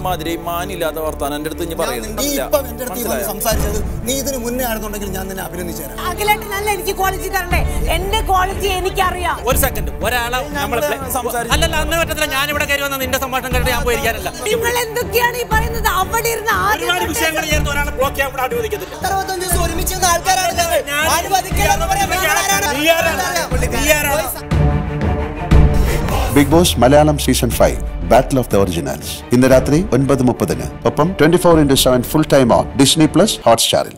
ഇമാതിരി മാനില്ലാത്ത വർത്താനം എന്റെ അടുത്ത് ഇനി പറയുന്നത് പറയുന്നില്ല ഇപ്പം എന്റെ അടുത്ത് വന്ന് സംസാരിച്ചത് നീ ഇതിന് മുന്നേ ആണെന്നുണ്ടെങ്കിൽ ഞാൻ നിന്നെ അഭിനന്ദിച്ചു എനിക്ക് ക്വാളിറ്റി തരണ്ടേ? എന്റെ ക്വാളിറ്റി എനിക്കറിയാം. ഒരു സെക്കൻഡ് ഒരാളെ നമ്മൾ. അല്ലല്ല അങ്ങനെ പറ്റത്തില്ല. ഇവിടെ കയറി വന്ന നിന്റെ സംഭാഷണം കേട്ട് ഞാൻ പോയിരിക്കാനല്ല. നിങ്ങൾ എന്തൊക്കെയാണ് ഈ പറയുന്നത്? അവിടെ ഇരുന്ന് ആദ്യം ഒരുപാട് വിഷയങ്ങൾ ചേർന്ന് ഒരാളെ ബ്ലോക്ക് ചെയ്യാൻ ഇവിടെ അനുവദിക്കത്തില്ല. അറുപത്തഞ്ച് ദിവസം ഒരുമിച്ച് ആൾക്കാരാണ്. ഞാൻ- അനുവദിക്കില്ല Bigg Boss Malayalam season five battle of the originals ഇന്ന് രാത്രി ഒൻപത് മുപ്പതിന്. ഒപ്പം twenty four into seven full time on Disney plus ഹോട്ട്സ്റ്റാറിൽ